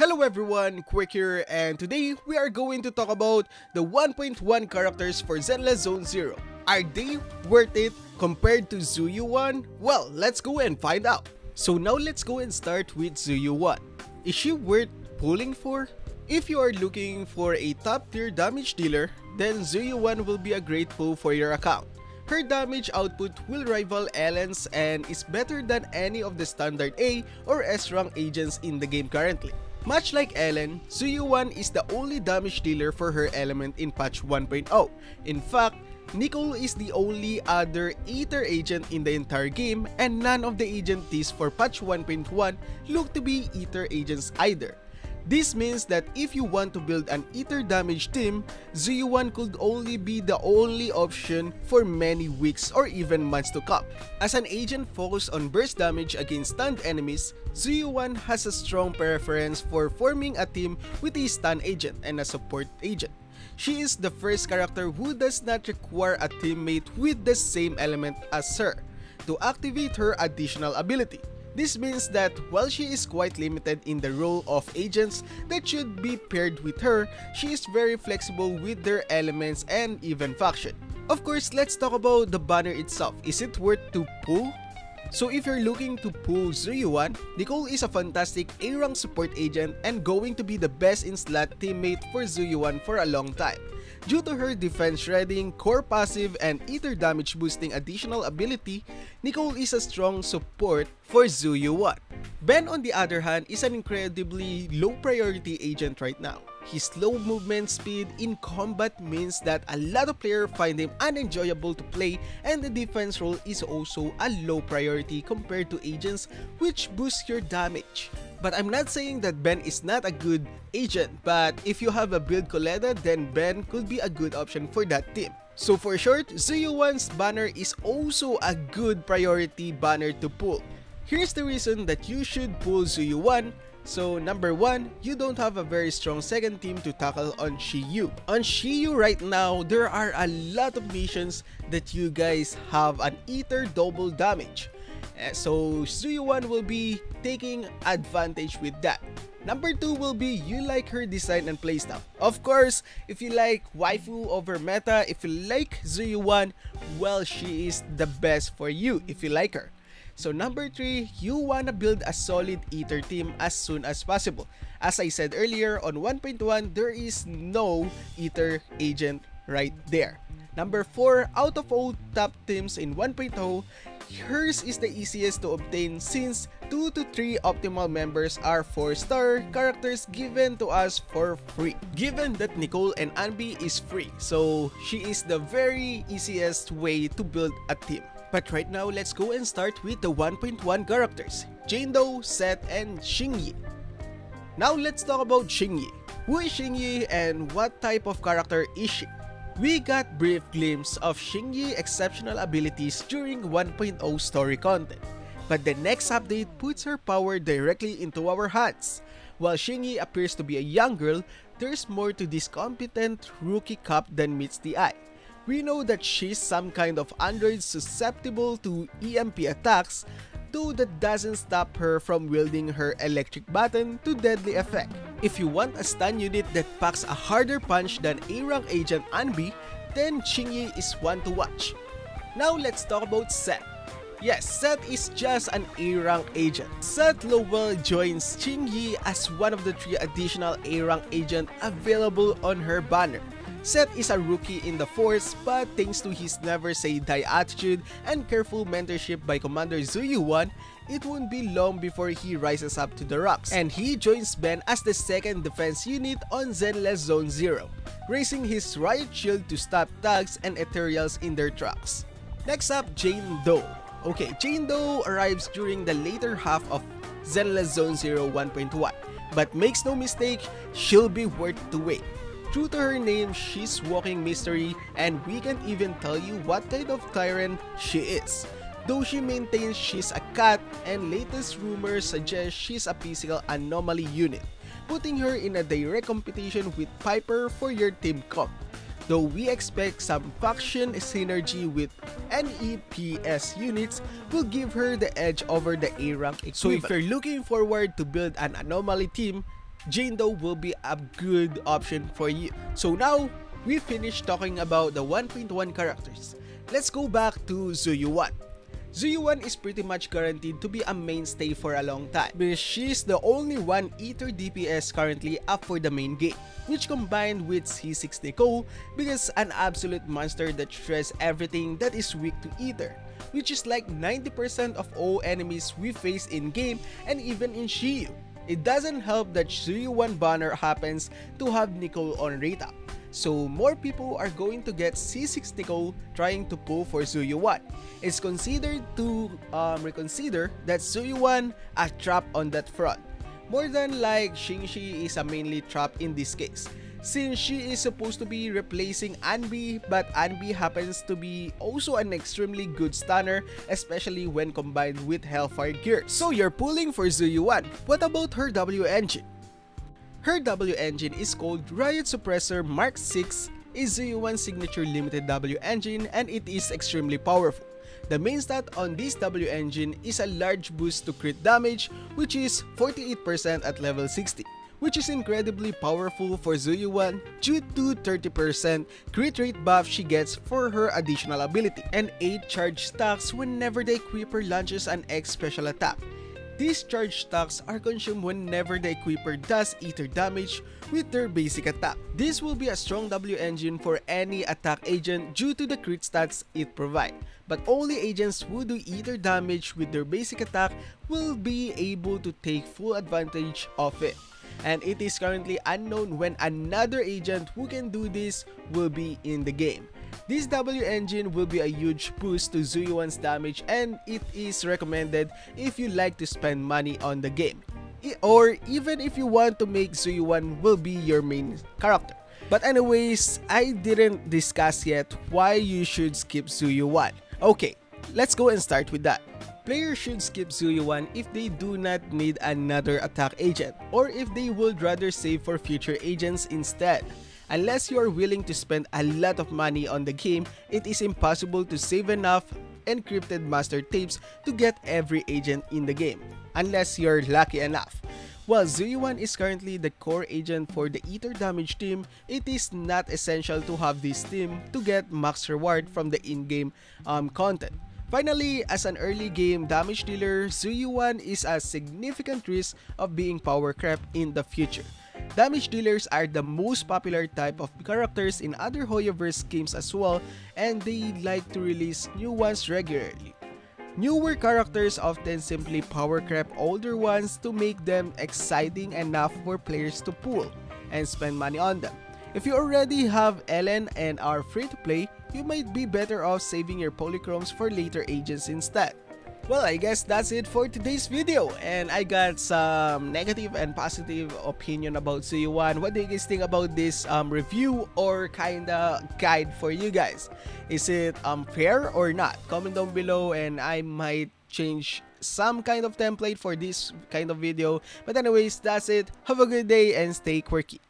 Hello everyone, Quirk here, and today we are going to talk about the 1.1 characters for Zenless Zone Zero. Are they worth it compared to Zhu Yuan? Well, let's go and find out. So now let's go and start with Zhu Yuan. Is she worth pulling for? If you are looking for a top tier damage dealer, then Zhu Yuan will be a great pull for your account. Her damage output will rival Ellen's and is better than any of the standard A or S rank agents in the game currently. Much like Ellen, Zhu Yuan is the only damage dealer for her element in patch 1.0. In fact, Nicole is the only other Ether agent in the entire game and none of the agents for patch 1.1 look to be Ether agents either. This means that if you want to build an ether damage team, Zhu Yuan could only be the only option for many weeks or even months to come. As an agent focused on burst damage against stunned enemies, Zhu Yuan has a strong preference for forming a team with a stun agent and a support agent. She is the first character who does not require a teammate with the same element as her to activate her additional ability. This means that while she is quite limited in the role of agents that should be paired with her, she is very flexible with their elements and even faction. Of course, let's talk about the banner itself. Is it worth to pull? So if you're looking to pull Zhu Yuan, Nicole is a fantastic A-rank support agent and going to be the best in slot teammate for Zhu Yuan for a long time. Due to her defense shredding, core passive, and ether damage boosting additional ability, Nicole is a strong support for Zuyu 1. Ben on the other hand is an incredibly low priority agent right now. His slow movement speed in combat means that a lot of players find him unenjoyable to play and the defense role is also a low priority compared to agents which boost your damage. But I'm not saying that Ben is not a good agent, but if you have a build Koleda, then Ben could be a good option for that team. So for short, Zhu Yuan's banner is also a good priority banner to pull. Here's the reason that you should pull Zhu Yuan so number one, you don't have a very strong second team to tackle on Shiyu. On Shiyu right now, there are a lot of missions that you guys have an ether double damage. Uh, so Zhu Yuan will be taking advantage with that. Number 2 will be you like her design and playstyle. Of course, if you like waifu over meta, if you like Zhu Yuan, well she is the best for you if you like her. So number 3, you wanna build a solid Ether team as soon as possible. As I said earlier, on 1.1, there is no Ether agent right there. Number 4, out of all top teams in 1.0, hers is the easiest to obtain since 2 to 3 optimal members are 4 star characters given to us for free. Given that Nicole and Anbi is free, so she is the very easiest way to build a team. But right now, let's go and start with the 1.1 characters, Jane Doe, Seth, and Qingyi. Now let's talk about Qingyi. Who is Qingyi and what type of character is she? We got brief glimpse of Qingyi exceptional abilities during 1.0 story content, but the next update puts her power directly into our hands. While Qingyi appears to be a young girl, there's more to this competent rookie cop than meets the eye. We know that she's some kind of android susceptible to EMP attacks, though that doesn't stop her from wielding her electric button to deadly effect. If you want a stun unit that packs a harder punch than A-rank agent Anbi, then Qingyi is one to watch. Now let's talk about Seth. Yes, Seth is just an A-rank agent. Seth Lowell joins Qingyi as one of the three additional A-rank agents available on her banner. Seth is a rookie in the force but thanks to his never say die attitude and careful mentorship by Commander Zhu Yuan, it won't be long before he rises up to the rocks and he joins Ben as the second defense unit on Zenless Zone 0, raising his riot shield to stop thugs and ethereals in their tracks. Next up, Jane Doe. Okay, Jane Doe arrives during the later half of Zenless Zone 0 1.1, but makes no mistake, she'll be worth the wait. True to her name, she's walking mystery and we can't even tell you what kind of tyrant she is. Though she maintains she's a cat and latest rumors suggest she's a physical anomaly unit, putting her in a direct competition with Piper for your team comp. Though we expect some faction synergy with NEPS units will give her the edge over the A rank So if you're looking forward to build an anomaly team, Jane Doe will be a good option for you. So now, we finished talking about the 1.1 characters. Let's go back to Zhu Yuan. Zuyuan is pretty much guaranteed to be a mainstay for a long time because she's the only one Ether DPS currently up for the main game, which combined with C6 Nicole because an absolute monster that shreds everything that is weak to Ether, which is like 90% of all enemies we face in game and even in Shiyu. It doesn't help that Zhu Yuan banner happens to have Nicole on Rita. so more people are going to get C6 Nicole trying to pull for Zhu Yuan. It's considered to um, reconsider that Zhu Yuan a trap on that front. More than like Qingyi is a mainly trap in this case since she is supposed to be replacing Anbi but Anbi happens to be also an extremely good stunner especially when combined with Hellfire gear. So you're pulling for Zhu Yuan. What about her W engine? Her W engine is called Riot Suppressor Mark 6 is Zhu Yuan's signature limited W engine and it is extremely powerful. The main stat on this W engine is a large boost to crit damage which is 48% at level 60 which is incredibly powerful for Zhu Yuan due to 30% crit rate buff she gets for her additional ability and 8 charge stacks whenever the equiper launches an X special attack. These charge stacks are consumed whenever the equiper does ether damage with their basic attack. This will be a strong W engine for any attack agent due to the crit stats it provides. But only agents who do ether damage with their basic attack will be able to take full advantage of it and it is currently unknown when another agent who can do this will be in the game. This W engine will be a huge boost to Zhu Yuan's damage and it is recommended if you like to spend money on the game. Or even if you want to make Zhu Yuan will be your main character. But anyways, I didn't discuss yet why you should skip Zhu Yuan. Okay, let's go and start with that. Players should skip Zhu Yuan if they do not need another attack agent, or if they would rather save for future agents instead. Unless you are willing to spend a lot of money on the game, it is impossible to save enough encrypted master tapes to get every agent in the game, unless you're lucky enough. While Zhu Yuan is currently the core agent for the Ether damage team, it is not essential to have this team to get max reward from the in-game um, content. Finally, as an early game damage dealer, Zhu Yuan is a significant risk of being power crept in the future. Damage dealers are the most popular type of characters in other Hoyoverse games as well and they like to release new ones regularly. Newer characters often simply power creep older ones to make them exciting enough for players to pull and spend money on them. If you already have Ellen and are free to play, you might be better off saving your polychromes for later agents instead. Well, I guess that's it for today's video and I got some negative and positive opinion about Zhu Yuan. What do you guys think about this um, review or kinda guide for you guys? Is it um, fair or not? Comment down below and I might change some kind of template for this kind of video. But anyways, that's it. Have a good day and stay quirky.